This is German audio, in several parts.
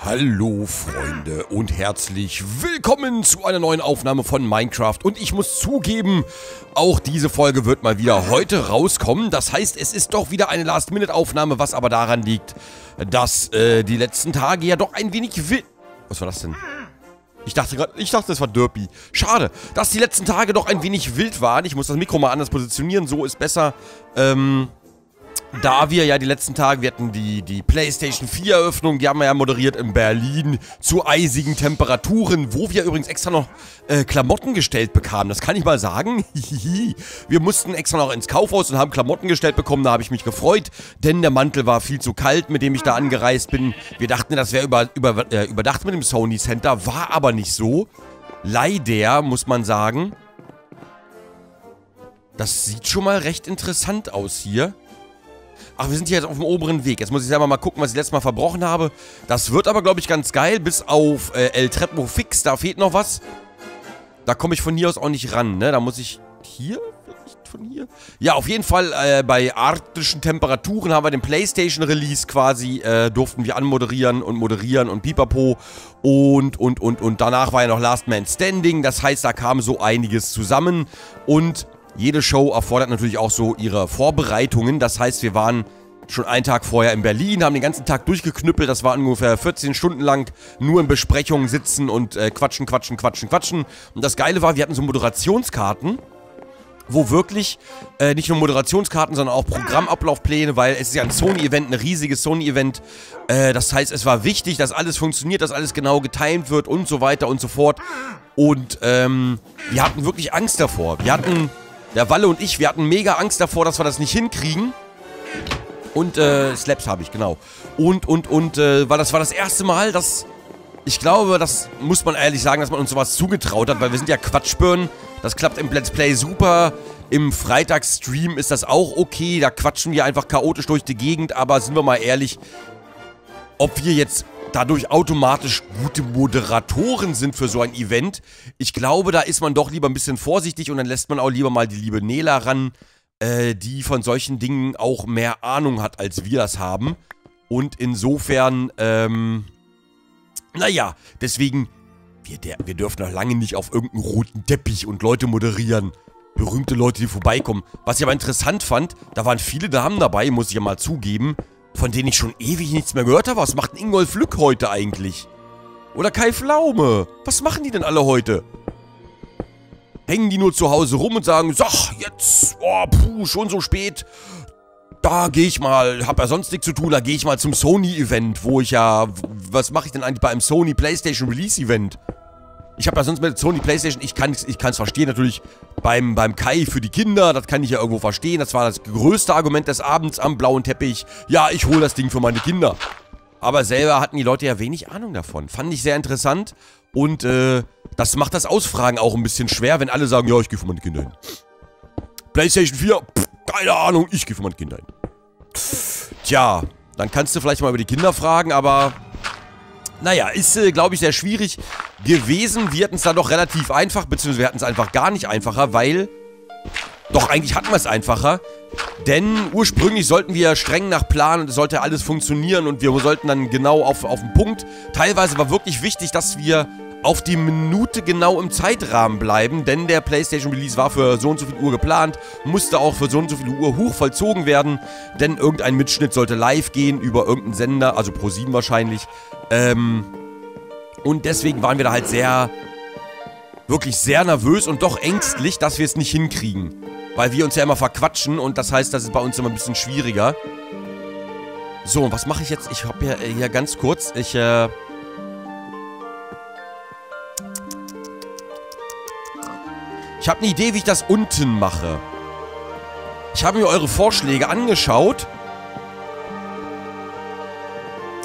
Hallo Freunde und herzlich willkommen zu einer neuen Aufnahme von Minecraft und ich muss zugeben, auch diese Folge wird mal wieder heute rauskommen. Das heißt, es ist doch wieder eine Last-Minute-Aufnahme, was aber daran liegt, dass äh, die letzten Tage ja doch ein wenig wild... Was war das denn? Ich dachte gerade, ich dachte, das war Derpy. Schade, dass die letzten Tage doch ein wenig wild waren. Ich muss das Mikro mal anders positionieren, so ist besser. Ähm, da wir ja die letzten Tage, wir hatten die, die PlayStation 4 Eröffnung, die haben wir ja moderiert in Berlin zu eisigen Temperaturen, wo wir übrigens extra noch äh, Klamotten gestellt bekamen. Das kann ich mal sagen. wir mussten extra noch ins Kaufhaus und haben Klamotten gestellt bekommen. Da habe ich mich gefreut, denn der Mantel war viel zu kalt, mit dem ich da angereist bin. Wir dachten, das wäre über, über, äh, überdacht mit dem Sony Center, war aber nicht so. Leider, muss man sagen. Das sieht schon mal recht interessant aus hier. Ach, wir sind hier jetzt auf dem oberen Weg. Jetzt muss ich selber mal gucken, was ich letztes Mal verbrochen habe. Das wird aber, glaube ich, ganz geil. Bis auf äh, El Trepo Fix. Da fehlt noch was. Da komme ich von hier aus auch nicht ran, ne? Da muss ich hier vielleicht von hier? Ja, auf jeden Fall äh, bei arktischen Temperaturen haben wir den Playstation Release quasi, äh, durften wir anmoderieren und moderieren und pipapo und, und, und, und danach war ja noch Last Man Standing, das heißt, da kam so einiges zusammen und jede Show erfordert natürlich auch so ihre Vorbereitungen. Das heißt, wir waren schon einen Tag vorher in Berlin, haben den ganzen Tag durchgeknüppelt. Das war ungefähr 14 Stunden lang nur in Besprechungen sitzen und äh, quatschen, quatschen, quatschen, quatschen. Und das Geile war, wir hatten so Moderationskarten wo wirklich äh, nicht nur Moderationskarten, sondern auch Programmablaufpläne, weil es ist ja ein Sony-Event, ein riesiges Sony-Event. Äh, das heißt, es war wichtig, dass alles funktioniert, dass alles genau getimed wird und so weiter und so fort. Und ähm, wir hatten wirklich Angst davor. Wir hatten der Walle und ich, wir hatten mega Angst davor, dass wir das nicht hinkriegen. Und, äh, Slaps habe ich, genau. Und, und, und, äh, weil das war das erste Mal, dass... Ich glaube, das muss man ehrlich sagen, dass man uns sowas zugetraut hat, weil wir sind ja Quatschbirnen. Das klappt im Let's Play super. Im Freitagsstream ist das auch okay. Da quatschen wir einfach chaotisch durch die Gegend. Aber sind wir mal ehrlich, ob wir jetzt dadurch automatisch gute Moderatoren sind für so ein Event. Ich glaube, da ist man doch lieber ein bisschen vorsichtig und dann lässt man auch lieber mal die liebe Nela ran, äh, die von solchen Dingen auch mehr Ahnung hat, als wir das haben. Und insofern, ähm, naja, deswegen, wir, der, wir dürfen noch lange nicht auf irgendeinen roten Teppich und Leute moderieren. Berühmte Leute, die vorbeikommen. Was ich aber interessant fand, da waren viele Damen dabei, muss ich ja mal zugeben von denen ich schon ewig nichts mehr gehört habe. Was macht denn Ingolf Lück heute eigentlich? Oder Kai Pflaume? Was machen die denn alle heute? Hängen die nur zu Hause rum und sagen, so, jetzt, oh, puh, schon so spät. Da gehe ich mal, hab ja sonst nichts zu tun, da gehe ich mal zum Sony-Event, wo ich ja, was mache ich denn eigentlich bei einem Sony PlayStation Release-Event? Ich habe ja sonst mit Sony Playstation, ich kann es ich verstehen, natürlich beim, beim Kai für die Kinder, das kann ich ja irgendwo verstehen. Das war das größte Argument des Abends am blauen Teppich. Ja, ich hole das Ding für meine Kinder. Aber selber hatten die Leute ja wenig Ahnung davon. Fand ich sehr interessant. Und äh, das macht das Ausfragen auch ein bisschen schwer, wenn alle sagen, ja, ich gehe für meine Kinder hin. Playstation 4, pff, keine Ahnung, ich gehe für meine Kinder hin. Tja, dann kannst du vielleicht mal über die Kinder fragen, aber naja, ist, äh, glaube ich, sehr schwierig gewesen. Wir hatten es dann doch relativ einfach, beziehungsweise wir hatten es einfach gar nicht einfacher, weil... Doch, eigentlich hatten wir es einfacher. Denn ursprünglich sollten wir streng nach Plan und es sollte alles funktionieren und wir sollten dann genau auf, auf den Punkt. Teilweise war wirklich wichtig, dass wir auf die Minute genau im Zeitrahmen bleiben, denn der PlayStation Release war für so und so viel Uhr geplant, musste auch für so und so viel Uhr hoch vollzogen werden, denn irgendein Mitschnitt sollte live gehen über irgendeinen Sender, also Pro 7 wahrscheinlich. Ähm, und deswegen waren wir da halt sehr, wirklich sehr nervös und doch ängstlich, dass wir es nicht hinkriegen. Weil wir uns ja immer verquatschen und das heißt, das ist bei uns immer ein bisschen schwieriger. So, und was mache ich jetzt? Ich habe ja hier ganz kurz, ich, äh... Ich habe eine Idee, wie ich das unten mache. Ich habe mir eure Vorschläge angeschaut.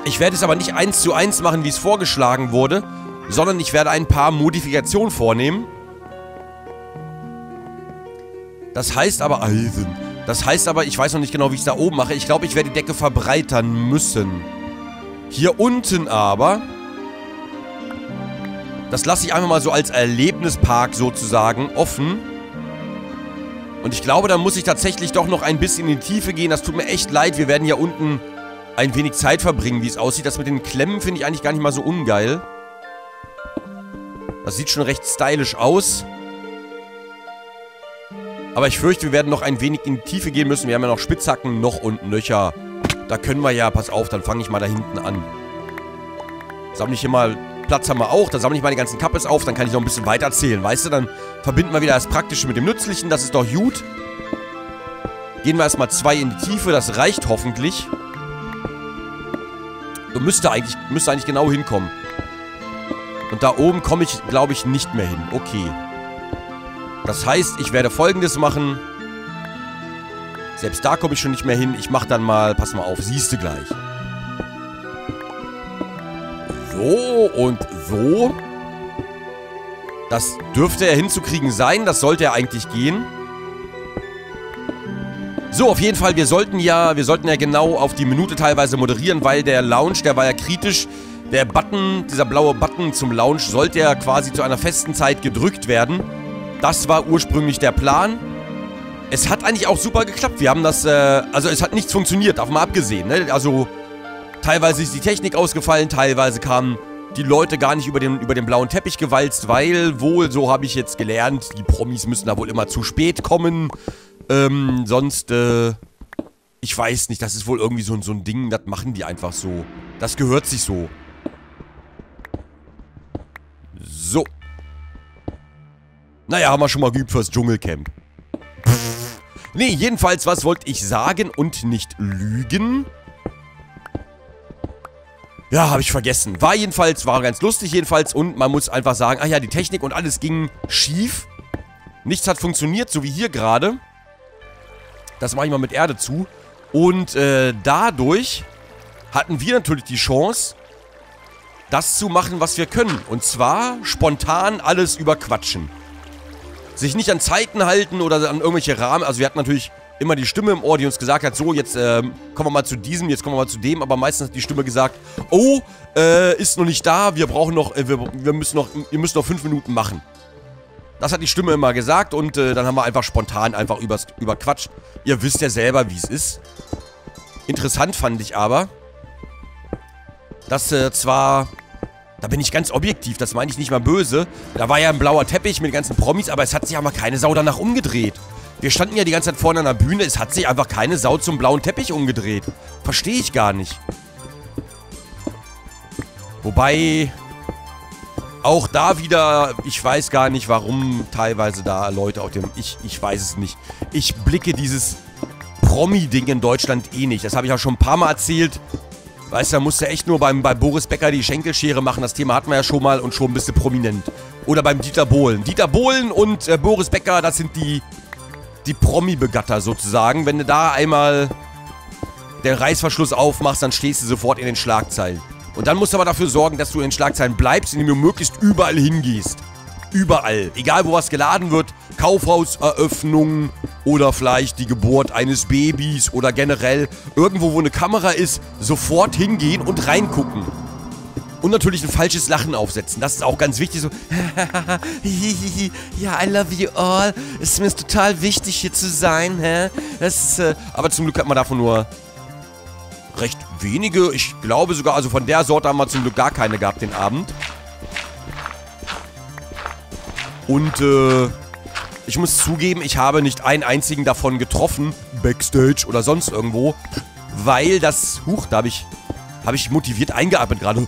Ich werde es aber nicht eins zu eins machen, wie es vorgeschlagen wurde, sondern ich werde ein paar Modifikationen vornehmen. Das heißt aber... Eisen. Das heißt aber, ich weiß noch nicht genau, wie ich es da oben mache. Ich glaube, ich werde die Decke verbreitern müssen. Hier unten aber das lasse ich einfach mal so als Erlebnispark sozusagen offen. Und ich glaube, da muss ich tatsächlich doch noch ein bisschen in die Tiefe gehen. Das tut mir echt leid. Wir werden hier unten ein wenig Zeit verbringen, wie es aussieht. Das mit den Klemmen finde ich eigentlich gar nicht mal so ungeil. Das sieht schon recht stylisch aus. Aber ich fürchte, wir werden noch ein wenig in die Tiefe gehen müssen. Wir haben ja noch Spitzhacken noch und nöcher. Da können wir ja, pass auf, dann fange ich mal da hinten an. Sammle ich hier mal, Platz haben wir auch. Da sammle ich mal die ganzen Kappes auf, dann kann ich noch ein bisschen weiter erzählen. Weißt du, dann verbinden wir wieder das Praktische mit dem Nützlichen. Das ist doch gut. Gehen wir erstmal zwei in die Tiefe, das reicht hoffentlich. Du müsste eigentlich, müsste eigentlich genau hinkommen. Und da oben komme ich, glaube ich, nicht mehr hin. Okay. Das heißt, ich werde folgendes machen. Selbst da komme ich schon nicht mehr hin. Ich mache dann mal, pass mal auf, siehst du gleich. So und so. Das dürfte er hinzukriegen sein. Das sollte er eigentlich gehen. So, auf jeden Fall, wir sollten ja, wir sollten ja genau auf die Minute teilweise moderieren, weil der Lounge, der war ja kritisch. Der Button, dieser blaue Button zum Lounge, sollte ja quasi zu einer festen Zeit gedrückt werden. Das war ursprünglich der Plan. Es hat eigentlich auch super geklappt. Wir haben das, äh, also es hat nichts funktioniert, davon mal abgesehen, ne? Also, teilweise ist die Technik ausgefallen, teilweise kamen die Leute gar nicht über den, über den blauen Teppich gewalzt, weil wohl, so habe ich jetzt gelernt, die Promis müssen da wohl immer zu spät kommen. Ähm, sonst, äh, ich weiß nicht, das ist wohl irgendwie so, so ein Ding, das machen die einfach so. Das gehört sich so. So. Naja, haben wir schon mal geübt fürs Dschungelcamp. Nee, jedenfalls, was wollte ich sagen und nicht lügen? Ja, habe ich vergessen. War jedenfalls, war ganz lustig jedenfalls und man muss einfach sagen, ach ja, die Technik und alles ging schief. Nichts hat funktioniert, so wie hier gerade. Das mache ich mal mit Erde zu. Und äh, dadurch hatten wir natürlich die Chance, das zu machen, was wir können. Und zwar spontan alles überquatschen. Sich nicht an Zeiten halten oder an irgendwelche Rahmen. Also wir hatten natürlich immer die Stimme im Ohr, die uns gesagt hat, so, jetzt äh, kommen wir mal zu diesem, jetzt kommen wir mal zu dem. Aber meistens hat die Stimme gesagt, oh, äh, ist noch nicht da, wir brauchen noch, äh, wir, wir müssen noch, ihr müsst noch fünf Minuten machen. Das hat die Stimme immer gesagt und äh, dann haben wir einfach spontan einfach übers, überquatscht. Ihr wisst ja selber, wie es ist. Interessant fand ich aber, dass äh, zwar da bin ich ganz objektiv, das meine ich nicht mal böse. Da war ja ein blauer Teppich mit ganzen Promis, aber es hat sich einfach keine Sau danach umgedreht. Wir standen ja die ganze Zeit vorne an der Bühne, es hat sich einfach keine Sau zum blauen Teppich umgedreht. Verstehe ich gar nicht. Wobei, auch da wieder, ich weiß gar nicht, warum teilweise da Leute auf dem... Ich, ich weiß es nicht. Ich blicke dieses Promi-Ding in Deutschland eh nicht. Das habe ich auch schon ein paar Mal erzählt. Weißt du, da musst du echt nur beim, bei Boris Becker die Schenkelschere machen. Das Thema hatten wir ja schon mal und schon bist du prominent. Oder beim Dieter Bohlen. Dieter Bohlen und äh, Boris Becker, das sind die, die Promi-Begatter sozusagen. Wenn du da einmal den Reißverschluss aufmachst, dann stehst du sofort in den Schlagzeilen. Und dann musst du aber dafür sorgen, dass du in den Schlagzeilen bleibst, indem du möglichst überall hingehst. Überall. Egal, wo was geladen wird. Kaufhauseröffnung oder vielleicht die Geburt eines Babys oder generell irgendwo, wo eine Kamera ist, sofort hingehen und reingucken. Und natürlich ein falsches Lachen aufsetzen. Das ist auch ganz wichtig. So, ja, I love you all. Es ist mir total wichtig, hier zu sein. Hä? Das ist, äh, aber zum Glück hat man davon nur recht wenige. Ich glaube sogar, also von der Sorte haben wir zum Glück gar keine gehabt den Abend. Und äh, ich muss zugeben, ich habe nicht einen einzigen davon getroffen, Backstage oder sonst irgendwo, weil das, huch, da habe ich, habe ich motiviert eingeatmet gerade,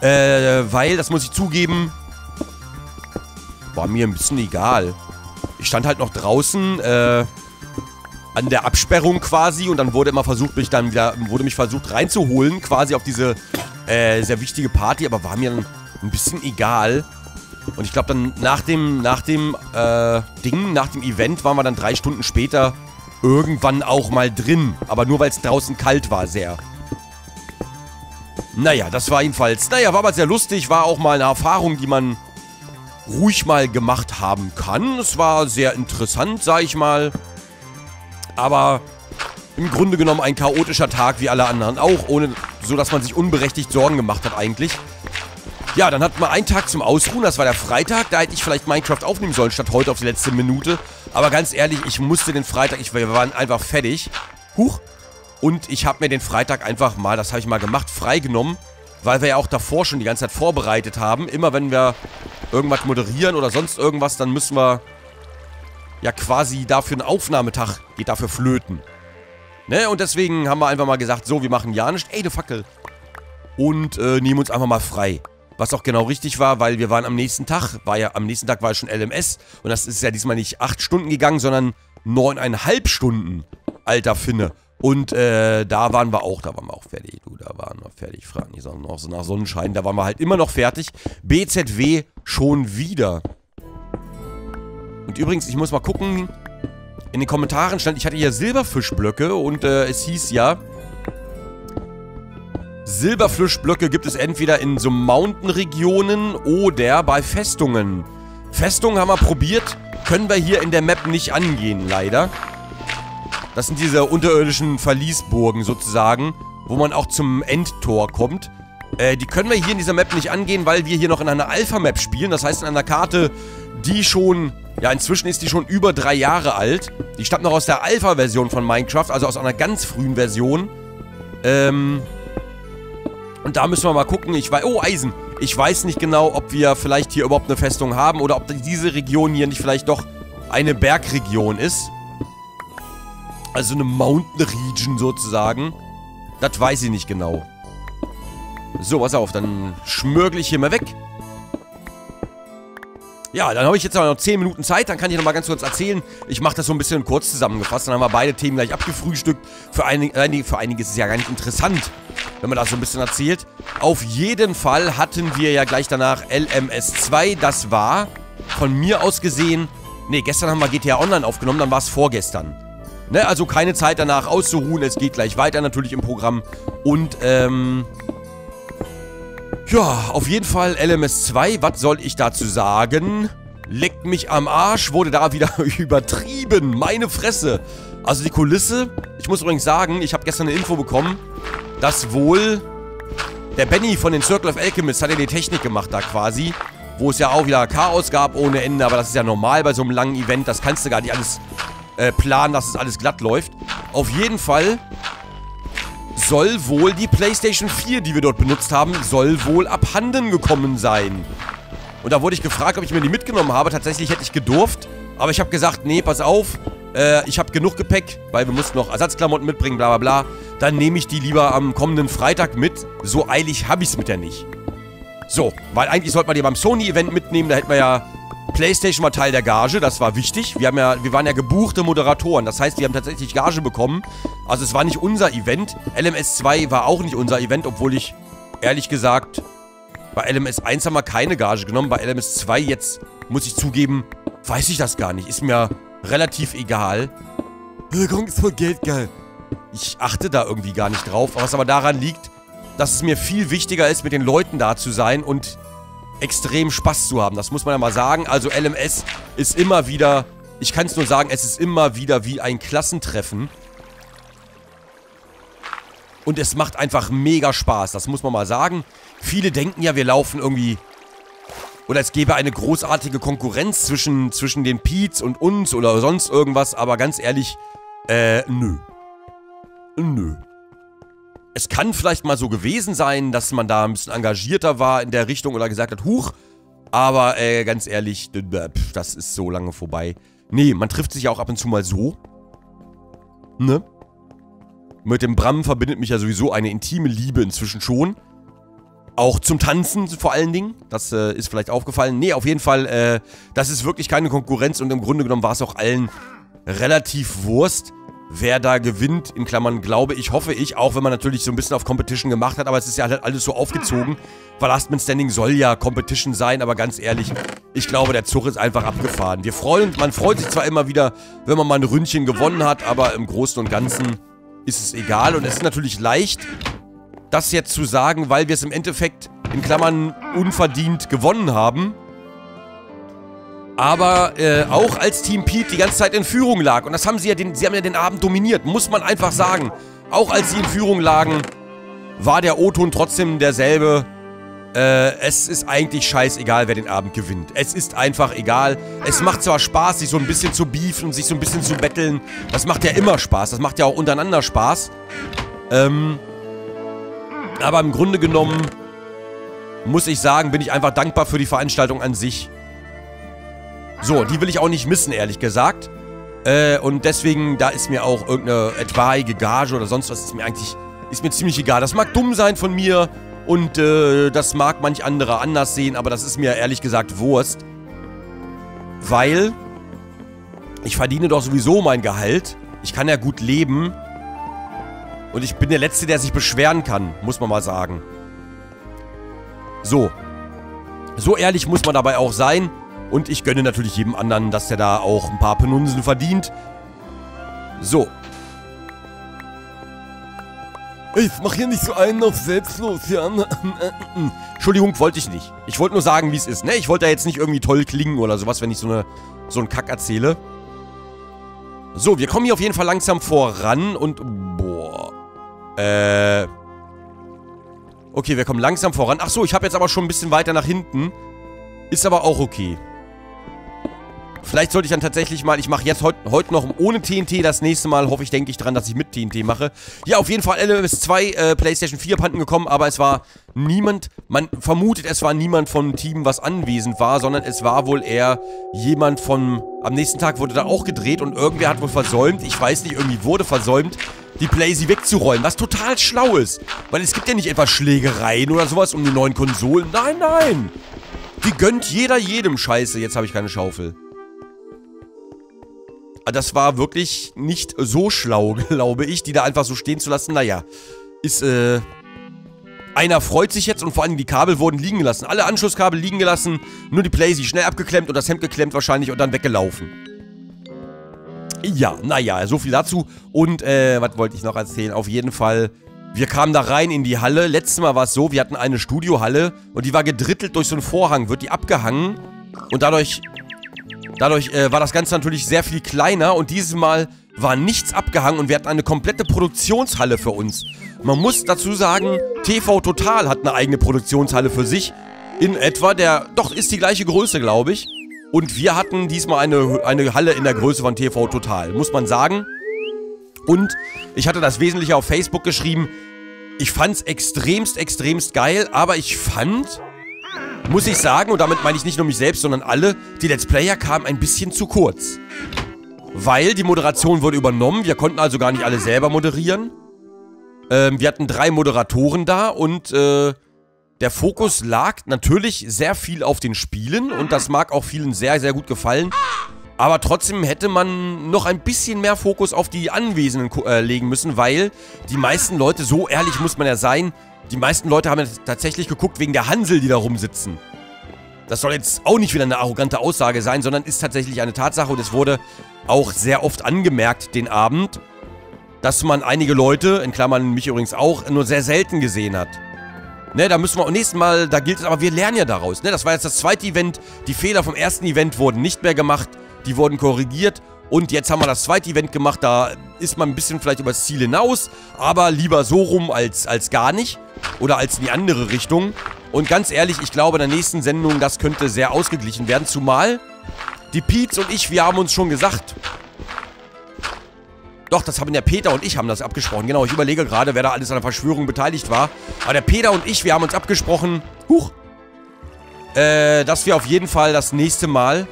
äh, weil, das muss ich zugeben, war mir ein bisschen egal. Ich stand halt noch draußen, äh, an der Absperrung quasi und dann wurde immer versucht, mich dann wieder, wurde mich versucht reinzuholen, quasi auf diese, äh, sehr wichtige Party, aber war mir ein bisschen egal. Und ich glaube dann nach dem, nach dem äh, Ding, nach dem Event waren wir dann drei Stunden später irgendwann auch mal drin. Aber nur weil es draußen kalt war, sehr. Naja, das war jedenfalls, naja, war aber sehr lustig, war auch mal eine Erfahrung, die man ruhig mal gemacht haben kann. Es war sehr interessant, sag ich mal. Aber im Grunde genommen ein chaotischer Tag wie alle anderen auch, ohne, so dass man sich unberechtigt Sorgen gemacht hat eigentlich. Ja, dann hatten wir einen Tag zum Ausruhen, das war der Freitag. Da hätte ich vielleicht Minecraft aufnehmen sollen, statt heute auf die letzte Minute. Aber ganz ehrlich, ich musste den Freitag, ich, wir waren einfach fertig. Huch. Und ich habe mir den Freitag einfach mal, das habe ich mal gemacht, freigenommen. Weil wir ja auch davor schon die ganze Zeit vorbereitet haben. Immer wenn wir irgendwas moderieren oder sonst irgendwas, dann müssen wir ja quasi dafür einen Aufnahmetag geht dafür flöten. Ne, und deswegen haben wir einfach mal gesagt, so, wir machen ja nicht. Ey, du Fackel. Und äh, nehmen uns einfach mal frei. Was auch genau richtig war, weil wir waren am nächsten Tag, war ja, am nächsten Tag war ja schon LMS. Und das ist ja diesmal nicht acht Stunden gegangen, sondern neuneinhalb Stunden, alter Finne. Und äh, da waren wir auch, da waren wir auch fertig, du, da waren wir fertig, fragen die Sonne noch so nach Sonnenschein, da waren wir halt immer noch fertig. BZW schon wieder. Und übrigens, ich muss mal gucken, in den Kommentaren stand, ich hatte hier Silberfischblöcke und äh, es hieß ja, Silberfischblöcke gibt es entweder in so Mountain-Regionen oder bei Festungen. Festungen haben wir probiert, können wir hier in der Map nicht angehen, leider. Das sind diese unterirdischen Verliesburgen sozusagen, wo man auch zum Endtor kommt. Äh, die können wir hier in dieser Map nicht angehen, weil wir hier noch in einer Alpha-Map spielen. Das heißt, in einer Karte, die schon ja, inzwischen ist die schon über drei Jahre alt. Die stammt noch aus der Alpha-Version von Minecraft, also aus einer ganz frühen Version. Ähm. Und da müssen wir mal gucken. Ich weiß. Oh, Eisen. Ich weiß nicht genau, ob wir vielleicht hier überhaupt eine Festung haben oder ob diese Region hier nicht vielleicht doch eine Bergregion ist. Also eine Mountain Region sozusagen. Das weiß ich nicht genau. So, pass auf, dann schmörgel ich hier mal weg. Ja, dann habe ich jetzt noch 10 Minuten Zeit, dann kann ich noch mal ganz kurz erzählen. Ich mache das so ein bisschen kurz zusammengefasst, dann haben wir beide Themen gleich abgefrühstückt. Für einige, für einige ist es ja gar nicht interessant, wenn man das so ein bisschen erzählt. Auf jeden Fall hatten wir ja gleich danach LMS2, das war von mir aus gesehen... Ne, gestern haben wir GTA Online aufgenommen, dann war es vorgestern. Ne, also keine Zeit danach auszuruhen, es geht gleich weiter natürlich im Programm. Und, ähm... Ja, auf jeden Fall LMS2, was soll ich dazu sagen? Leckt mich am Arsch, wurde da wieder übertrieben, meine Fresse. Also die Kulisse, ich muss übrigens sagen, ich habe gestern eine Info bekommen, dass wohl der Benny von den Circle of Alchemists hat ja die Technik gemacht da quasi, wo es ja auch wieder Chaos gab ohne Ende, aber das ist ja normal bei so einem langen Event, das kannst du gar nicht alles äh, planen, dass es alles glatt läuft. Auf jeden Fall soll wohl die Playstation 4, die wir dort benutzt haben, soll wohl abhanden gekommen sein. Und da wurde ich gefragt, ob ich mir die mitgenommen habe. Tatsächlich hätte ich gedurft. Aber ich habe gesagt, nee, pass auf. Äh, ich habe genug Gepäck, weil wir mussten noch Ersatzklamotten mitbringen, bla bla bla. Dann nehme ich die lieber am kommenden Freitag mit. So eilig habe ich es mit der nicht. So, weil eigentlich sollte man die beim Sony-Event mitnehmen. Da hätten wir ja PlayStation war Teil der Gage, das war wichtig. Wir, haben ja, wir waren ja gebuchte Moderatoren, das heißt, wir haben tatsächlich Gage bekommen. Also es war nicht unser Event. LMS2 war auch nicht unser Event, obwohl ich, ehrlich gesagt, bei LMS1 haben wir keine Gage genommen. Bei LMS2 jetzt, muss ich zugeben, weiß ich das gar nicht. Ist mir relativ egal. Wirkung ist voll Geld geil. Ich achte da irgendwie gar nicht drauf, was aber daran liegt, dass es mir viel wichtiger ist, mit den Leuten da zu sein und extrem Spaß zu haben. Das muss man ja mal sagen. Also LMS ist immer wieder, ich kann es nur sagen, es ist immer wieder wie ein Klassentreffen. Und es macht einfach mega Spaß, das muss man mal sagen. Viele denken ja, wir laufen irgendwie... Oder es gäbe eine großartige Konkurrenz zwischen, zwischen den Peets und uns oder sonst irgendwas. Aber ganz ehrlich, äh, nö. Nö. Es kann vielleicht mal so gewesen sein, dass man da ein bisschen engagierter war in der Richtung oder gesagt hat, huch. Aber äh, ganz ehrlich, das ist so lange vorbei. Nee, man trifft sich ja auch ab und zu mal so. Ne? Mit dem Bram verbindet mich ja sowieso eine intime Liebe inzwischen schon. Auch zum Tanzen vor allen Dingen. Das äh, ist vielleicht aufgefallen. Nee, auf jeden Fall, äh, das ist wirklich keine Konkurrenz und im Grunde genommen war es auch allen relativ Wurst wer da gewinnt, in Klammern glaube ich, hoffe ich, auch wenn man natürlich so ein bisschen auf Competition gemacht hat, aber es ist ja halt alles so aufgezogen. Weil Last Man Standing soll ja Competition sein, aber ganz ehrlich, ich glaube, der Zug ist einfach abgefahren. Wir freuen, man freut sich zwar immer wieder, wenn man mal ein Ründchen gewonnen hat, aber im Großen und Ganzen ist es egal. Und es ist natürlich leicht, das jetzt zu sagen, weil wir es im Endeffekt in Klammern unverdient gewonnen haben aber äh, auch als Team Pete die ganze Zeit in Führung lag. Und das haben sie ja den, sie haben ja den Abend dominiert, muss man einfach sagen. Auch als sie in Führung lagen, war der O-Ton trotzdem derselbe. Äh, es ist eigentlich scheißegal, wer den Abend gewinnt. Es ist einfach egal. Es macht zwar Spaß, sich so ein bisschen zu beefen, sich so ein bisschen zu betteln. Das macht ja immer Spaß. Das macht ja auch untereinander Spaß. Ähm, aber im Grunde genommen muss ich sagen, bin ich einfach dankbar für die Veranstaltung an sich. So, die will ich auch nicht missen, ehrlich gesagt. Äh, und deswegen, da ist mir auch irgendeine etwaige Gage oder sonst was, ist mir eigentlich, ist mir ziemlich egal. Das mag dumm sein von mir und äh, das mag manch anderer anders sehen, aber das ist mir ehrlich gesagt Wurst. Weil ich verdiene doch sowieso mein Gehalt. Ich kann ja gut leben. Und ich bin der Letzte, der sich beschweren kann, muss man mal sagen. So. So ehrlich muss man dabei auch sein. Und ich gönne natürlich jedem anderen, dass der da auch ein paar Penunsen verdient. So. Ich mach hier nicht so einen auf selbstlos, ja. Entschuldigung, wollte ich nicht. Ich wollte nur sagen, wie es ist, ne? Ich wollte da jetzt nicht irgendwie toll klingen oder sowas, wenn ich so, eine, so einen Kack erzähle. So, wir kommen hier auf jeden Fall langsam voran und... Boah. Äh... Okay, wir kommen langsam voran. Ach so, ich habe jetzt aber schon ein bisschen weiter nach hinten. Ist aber auch okay. Vielleicht sollte ich dann tatsächlich mal, ich mache jetzt heut, heute noch ohne TNT, das nächste Mal hoffe ich, denke ich dran, dass ich mit TNT mache. Ja, auf jeden Fall LMS 2 äh, PlayStation 4 Panten gekommen, aber es war niemand, man vermutet, es war niemand vom Team, was anwesend war, sondern es war wohl eher jemand von, am nächsten Tag wurde da auch gedreht und irgendwer hat wohl versäumt, ich weiß nicht, irgendwie wurde versäumt, die Blazy wegzuräumen, was total schlau ist. Weil es gibt ja nicht etwa Schlägereien oder sowas um die neuen Konsolen. Nein, nein. Die gönnt jeder jedem Scheiße. Jetzt habe ich keine Schaufel. Das war wirklich nicht so schlau, glaube ich, die da einfach so stehen zu lassen. Naja, ist, äh... Einer freut sich jetzt und vor allem die Kabel wurden liegen gelassen. Alle Anschlusskabel liegen gelassen, nur die Playsee schnell abgeklemmt und das Hemd geklemmt wahrscheinlich und dann weggelaufen. Ja, naja, so viel dazu. Und, äh, was wollte ich noch erzählen? Auf jeden Fall, wir kamen da rein in die Halle. Letztes Mal war es so, wir hatten eine Studiohalle und die war gedrittelt durch so einen Vorhang, wird die abgehangen und dadurch Dadurch äh, war das Ganze natürlich sehr viel kleiner und dieses Mal war nichts abgehangen und wir hatten eine komplette Produktionshalle für uns. Man muss dazu sagen, TV Total hat eine eigene Produktionshalle für sich. In etwa der, doch ist die gleiche Größe, glaube ich. Und wir hatten diesmal eine, eine Halle in der Größe von TV Total, muss man sagen. Und ich hatte das Wesentliche auf Facebook geschrieben. Ich fand's extremst, extremst geil, aber ich fand, muss ich sagen, und damit meine ich nicht nur mich selbst, sondern alle, die Let's Player kamen ein bisschen zu kurz. Weil die Moderation wurde übernommen, wir konnten also gar nicht alle selber moderieren. Ähm, wir hatten drei Moderatoren da und äh, der Fokus lag natürlich sehr viel auf den Spielen und das mag auch vielen sehr, sehr gut gefallen. Aber trotzdem hätte man noch ein bisschen mehr Fokus auf die Anwesenden äh, legen müssen, weil die meisten Leute, so ehrlich muss man ja sein, die meisten Leute haben tatsächlich geguckt wegen der Hansel, die da rumsitzen. Das soll jetzt auch nicht wieder eine arrogante Aussage sein, sondern ist tatsächlich eine Tatsache und es wurde auch sehr oft angemerkt den Abend, dass man einige Leute, in Klammern mich übrigens auch, nur sehr selten gesehen hat. Ne, da müssen wir, und nächsten Mal, da gilt es, aber wir lernen ja daraus, ne, das war jetzt das zweite Event, die Fehler vom ersten Event wurden nicht mehr gemacht, die wurden korrigiert und jetzt haben wir das zweite Event gemacht, da ist man ein bisschen vielleicht übers Ziel hinaus, aber lieber so rum als, als gar nicht. Oder als in die andere Richtung. Und ganz ehrlich, ich glaube, in der nächsten Sendung, das könnte sehr ausgeglichen werden. Zumal die Pietz und ich, wir haben uns schon gesagt. Doch, das haben der Peter und ich haben das abgesprochen. Genau, ich überlege gerade, wer da alles an der Verschwörung beteiligt war. Aber der Peter und ich, wir haben uns abgesprochen, huch, äh, dass wir auf jeden Fall das nächste Mal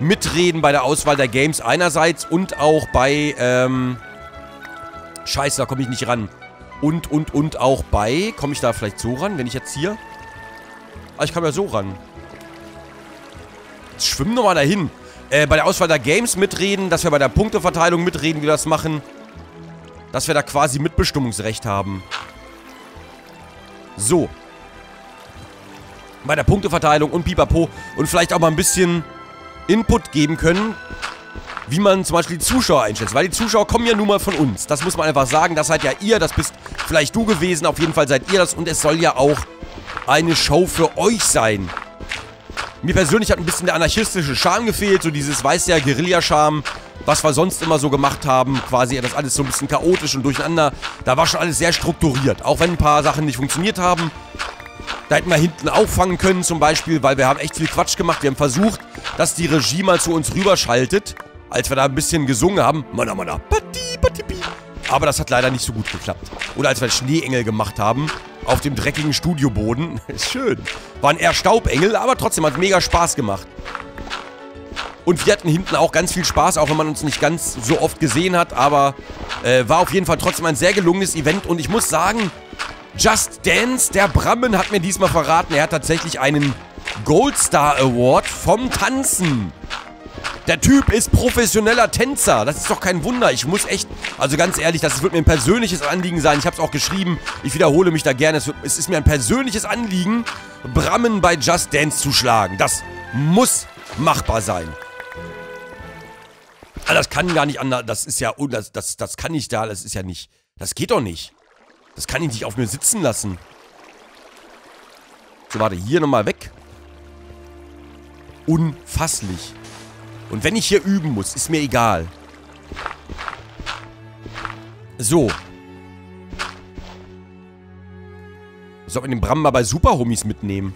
mitreden bei der Auswahl der Games einerseits und auch bei, ähm... Scheiße, da komme ich nicht ran. Und, und, und auch bei... Komme ich da vielleicht so ran, wenn ich jetzt hier... Ah, ich komme ja so ran. Jetzt schwimm doch mal dahin. Äh, bei der Auswahl der Games mitreden, dass wir bei der Punkteverteilung mitreden, wie wir das machen. Dass wir da quasi Mitbestimmungsrecht haben. So. Bei der Punkteverteilung und pipapo. Und vielleicht auch mal ein bisschen Input geben können, wie man zum Beispiel die Zuschauer einschätzt. Weil die Zuschauer kommen ja nun mal von uns. Das muss man einfach sagen. Das seid ja ihr, das bist vielleicht du gewesen. Auf jeden Fall seid ihr das. Und es soll ja auch eine Show für euch sein. Mir persönlich hat ein bisschen der anarchistische Charme gefehlt. So dieses, weiß ja, Guerilla-Charme, was wir sonst immer so gemacht haben. Quasi das alles so ein bisschen chaotisch und durcheinander. Da war schon alles sehr strukturiert. Auch wenn ein paar Sachen nicht funktioniert haben. Da hätten wir hinten auffangen können zum Beispiel, weil wir haben echt viel Quatsch gemacht. Wir haben versucht, dass die Regie mal zu uns rüberschaltet, als wir da ein bisschen gesungen haben. Mana, mana, pati, pati, pi. Aber das hat leider nicht so gut geklappt. Oder als wir Schneeengel gemacht haben, auf dem dreckigen Studioboden. Ist schön. Waren eher Staubengel, aber trotzdem hat mega Spaß gemacht. Und wir hatten hinten auch ganz viel Spaß, auch wenn man uns nicht ganz so oft gesehen hat. Aber äh, war auf jeden Fall trotzdem ein sehr gelungenes Event. Und ich muss sagen, Just Dance, der Brammen hat mir diesmal verraten, er hat tatsächlich einen Gold Star Award vom Tanzen. Der Typ ist professioneller Tänzer. Das ist doch kein Wunder. Ich muss echt, also ganz ehrlich, das wird mir ein persönliches Anliegen sein. Ich habe es auch geschrieben. Ich wiederhole mich da gerne. Es, wird, es ist mir ein persönliches Anliegen, Brammen bei Just Dance zu schlagen. Das muss machbar sein. Aber das kann gar nicht anders. Das ist ja, das, das, das kann nicht da. Das ist ja nicht, das geht doch nicht. Das kann ich nicht auf mir sitzen lassen. So, warte, hier nochmal weg. Unfasslich. Und wenn ich hier üben muss, ist mir egal. So. Soll man den Bram mal bei Super Homies mitnehmen?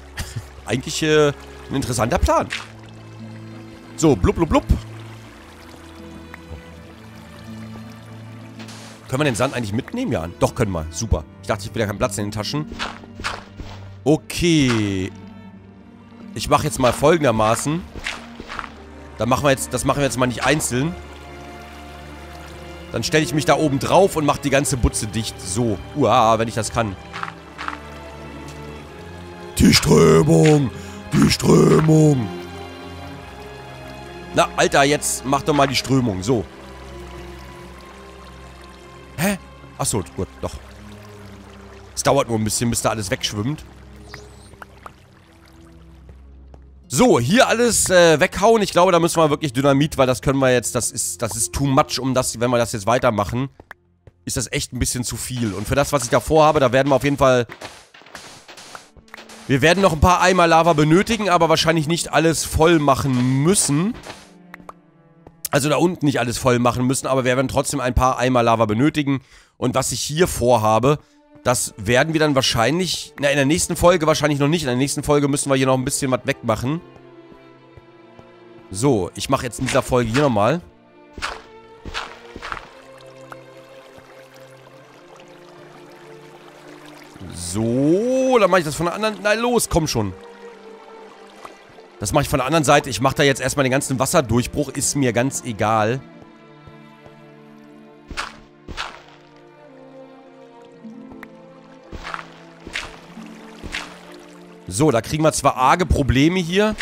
Eigentlich äh, ein interessanter Plan. So, blub, blub, blub. Können wir den Sand eigentlich mitnehmen? Ja, doch können wir. Super. Ich dachte, ich habe wieder keinen Platz in den Taschen. Okay. Ich mache jetzt mal folgendermaßen. Da machen wir jetzt, das machen wir jetzt mal nicht einzeln. Dann stelle ich mich da oben drauf und mache die ganze Butze dicht. So. Uah, wenn ich das kann. Die Strömung. Die Strömung. Na, Alter, jetzt mach doch mal die Strömung. So. Hä? Achso, gut, doch. Es dauert nur ein bisschen, bis da alles wegschwimmt. So, hier alles äh, weghauen. Ich glaube, da müssen wir wirklich Dynamit, weil das können wir jetzt, das ist, das ist too much, um das, wenn wir das jetzt weitermachen, ist das echt ein bisschen zu viel. Und für das, was ich da vorhabe, da werden wir auf jeden Fall... Wir werden noch ein paar Eimer Lava benötigen, aber wahrscheinlich nicht alles voll machen müssen. Also da unten nicht alles voll machen müssen, aber wir werden trotzdem ein paar Eimer Lava benötigen. Und was ich hier vorhabe, das werden wir dann wahrscheinlich... Na, in der nächsten Folge wahrscheinlich noch nicht. In der nächsten Folge müssen wir hier noch ein bisschen was wegmachen. So, ich mache jetzt in dieser Folge hier nochmal. So, dann mache ich das von der anderen... Na los, komm schon. Das mache ich von der anderen Seite. Ich mache da jetzt erstmal den ganzen Wasserdurchbruch. Ist mir ganz egal. So, da kriegen wir zwar arge Probleme hier.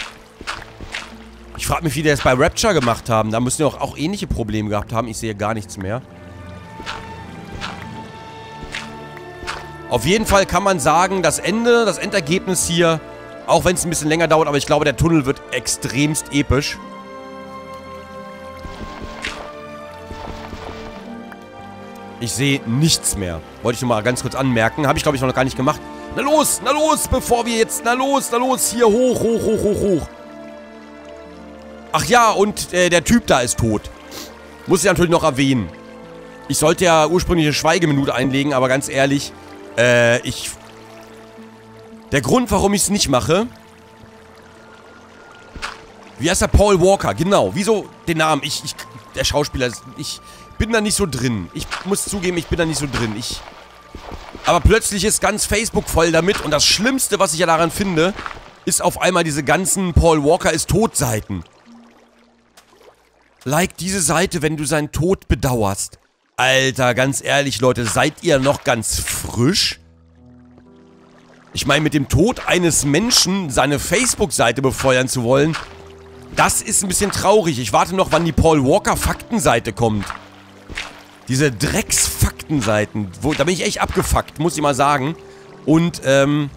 Ich frage mich, wie die das bei Rapture gemacht haben. Da müssen die auch, auch ähnliche Probleme gehabt haben. Ich sehe gar nichts mehr. Auf jeden Fall kann man sagen, das Ende, das Endergebnis hier, auch wenn es ein bisschen länger dauert, aber ich glaube, der Tunnel wird extremst episch. Ich sehe nichts mehr. Wollte ich nur mal ganz kurz anmerken. Habe ich, glaube ich, noch gar nicht gemacht. Na los, na los, bevor wir jetzt... Na los, na los, hier hoch, hoch, hoch, hoch, hoch. Ach ja, und äh, der Typ da ist tot. Muss ich natürlich noch erwähnen. Ich sollte ja ursprünglich eine Schweigeminute einlegen, aber ganz ehrlich, äh, ich... Der Grund, warum ich es nicht mache... Wie heißt der? Paul Walker, genau. Wieso den Namen? Ich, ich, der Schauspieler, ich bin da nicht so drin. Ich muss zugeben, ich bin da nicht so drin. Ich aber plötzlich ist ganz Facebook voll damit und das Schlimmste, was ich ja daran finde, ist auf einmal diese ganzen Paul Walker ist tot Seiten. Like diese Seite, wenn du seinen Tod bedauerst. Alter, ganz ehrlich, Leute, seid ihr noch ganz frisch? Ich meine, mit dem Tod eines Menschen seine Facebook-Seite befeuern zu wollen, das ist ein bisschen traurig. Ich warte noch, wann die Paul Walker Faktenseite kommt. Diese Drecks-Faktenseiten, da bin ich echt abgefuckt, muss ich mal sagen. Und, ähm,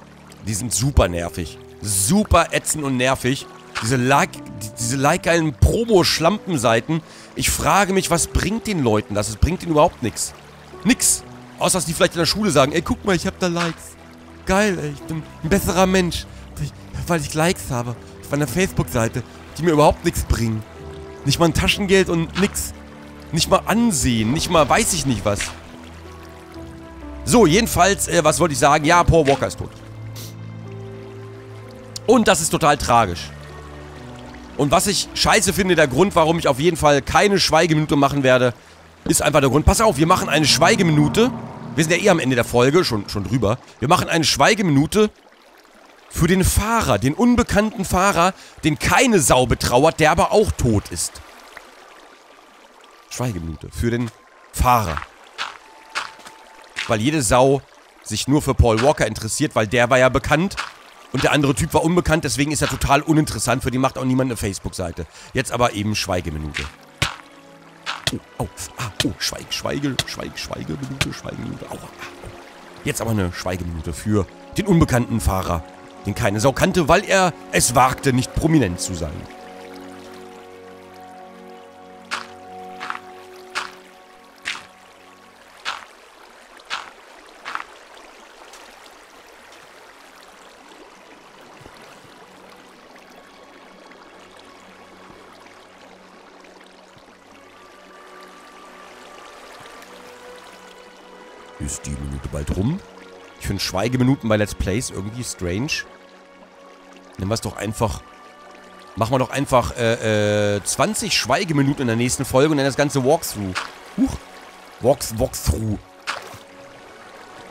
die sind super nervig. Super ätzend und nervig. Diese like, diese like geilen Promo-Schlampenseiten. Ich frage mich, was bringt den Leuten das? Es bringt ihnen überhaupt nichts. Nix. Außer, dass die vielleicht in der Schule sagen, ey, guck mal, ich hab da Likes. Geil, ey, ich bin ein besserer Mensch. Weil ich Likes habe. Auf einer Facebook-Seite, die mir überhaupt nichts bringen. Nicht mal ein Taschengeld und nix. Nicht mal ansehen, nicht mal weiß ich nicht was. So, jedenfalls, äh, was wollte ich sagen? Ja, Paul Walker ist tot. Und das ist total tragisch. Und was ich scheiße finde, der Grund, warum ich auf jeden Fall keine Schweigeminute machen werde, ist einfach der Grund. Pass auf, wir machen eine Schweigeminute. Wir sind ja eh am Ende der Folge, schon, schon drüber. Wir machen eine Schweigeminute für den Fahrer, den unbekannten Fahrer, den keine Sau betrauert, der aber auch tot ist. Schweigeminute für den Fahrer. Weil jede Sau sich nur für Paul Walker interessiert, weil der war ja bekannt und der andere Typ war unbekannt, deswegen ist er total uninteressant. Für die macht auch niemand eine Facebook-Seite. Jetzt aber eben Schweigeminute. Oh, oh, ah, oh, Schweige, Schweige, Schweige, Schweigeminute, Schweigeminute. Aua, ah, Jetzt aber eine Schweigeminute für den unbekannten Fahrer, den keine Sau kannte, weil er es wagte, nicht prominent zu sein. Ist die Minute bald rum? Ich finde Schweigeminuten bei Let's Plays irgendwie strange. Nehmen wir es doch einfach... Machen wir doch einfach äh, äh, 20 Schweigeminuten in der nächsten Folge und dann das ganze Walkthrough. Huch. Walks, Walkthrough.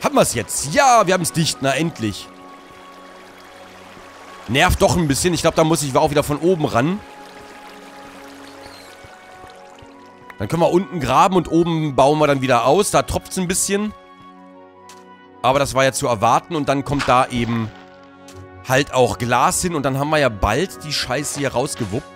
Haben wir es jetzt? Ja, wir haben es dicht. Na, endlich. Nervt doch ein bisschen. Ich glaube, da muss ich auch wieder von oben ran. Dann können wir unten graben und oben bauen wir dann wieder aus. Da tropft es ein bisschen. Aber das war ja zu erwarten. Und dann kommt da eben halt auch Glas hin. Und dann haben wir ja bald die Scheiße hier rausgewuppt.